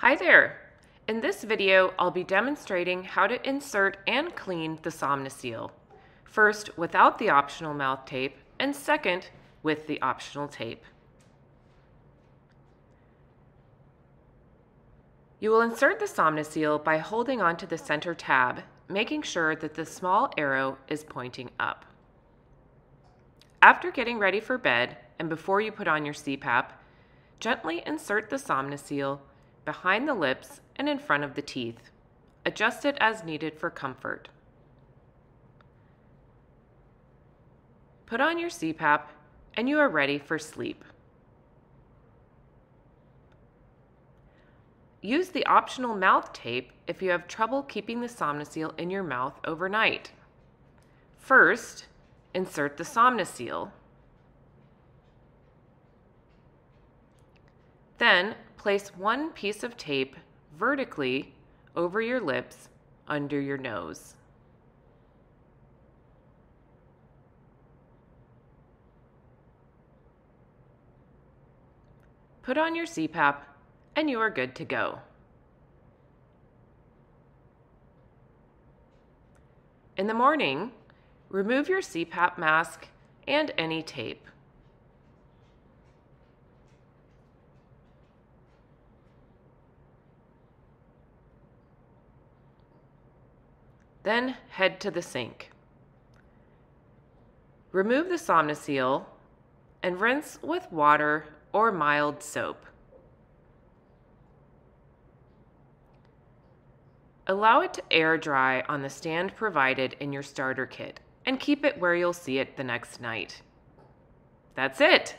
Hi there! In this video, I'll be demonstrating how to insert and clean the SomnoSeal. First, without the optional mouth tape, and second, with the optional tape. You will insert the SomnoSeal by holding onto the center tab, making sure that the small arrow is pointing up. After getting ready for bed, and before you put on your CPAP, gently insert the SomnoSeal behind the lips and in front of the teeth. Adjust it as needed for comfort. Put on your CPAP and you are ready for sleep. Use the optional mouth tape if you have trouble keeping the SomnoSeal in your mouth overnight. First, insert the SomnoSeal. Then place one piece of tape vertically over your lips under your nose. Put on your CPAP and you are good to go. In the morning, remove your CPAP mask and any tape. Then head to the sink. Remove the SomnoSeal and rinse with water or mild soap. Allow it to air dry on the stand provided in your starter kit and keep it where you'll see it the next night. That's it!